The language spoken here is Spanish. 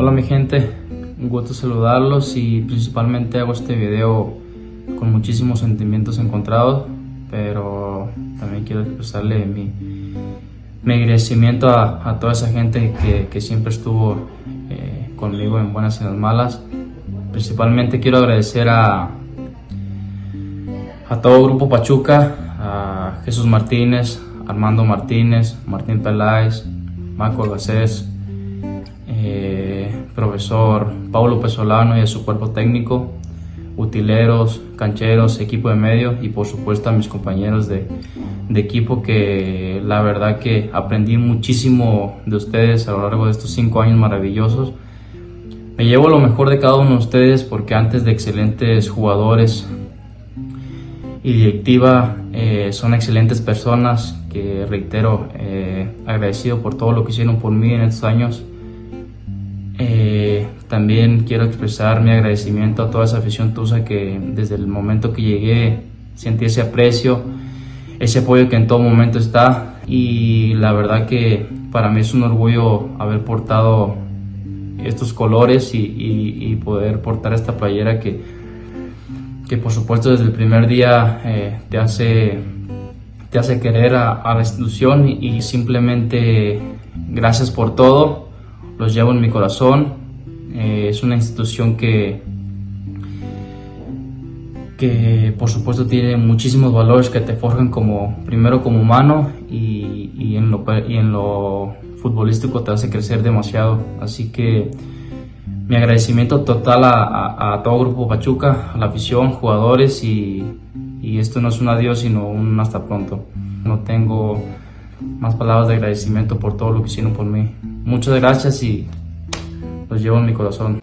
Hola mi gente, un gusto saludarlos y principalmente hago este video con muchísimos sentimientos encontrados, pero también quiero expresarle mi, mi agradecimiento a, toda esa gente que, siempre estuvo eh, conmigo en buenas y en las malas. Principalmente quiero agradecer a, a todo Grupo Pachuca, a Jesús Martínez, Armando Martínez, Martín Peláez, Marco Garcés, eh, profesor Paulo Pesolano y a su cuerpo técnico, utileros, cancheros, equipo de medio y por supuesto a mis compañeros de, equipo que la verdad que aprendí muchísimo de ustedes a lo largo de estos cinco años maravillosos. Me llevo lo mejor de cada uno de ustedes porque antes de excelentes jugadores y directiva eh, son excelentes personas que reitero eh, agradecido por todo lo que hicieron por mí en estos años también quiero expresar mi agradecimiento a toda esa afición tusa que desde el momento que llegué sentí ese aprecio, ese apoyo que en todo momento está y la verdad que para mí es un orgullo haber portado estos colores y, poder portar esta playera que, que por supuesto desde el primer día eh, te, hace, te hace querer a, la institución y simplemente gracias por todo los llevo en mi corazón. Eh, es una institución que, que por supuesto tiene muchísimos valores que te forjan como primero como humano y, en, lo, y en lo futbolístico te hace crecer demasiado. Así que mi agradecimiento total a, a, todo Grupo Pachuca, a la afición, jugadores y, y, esto no es un adiós sino un hasta pronto. No tengo más palabras de agradecimiento por todo lo que hicieron por mí. Muchas gracias y los llevo en mi corazón.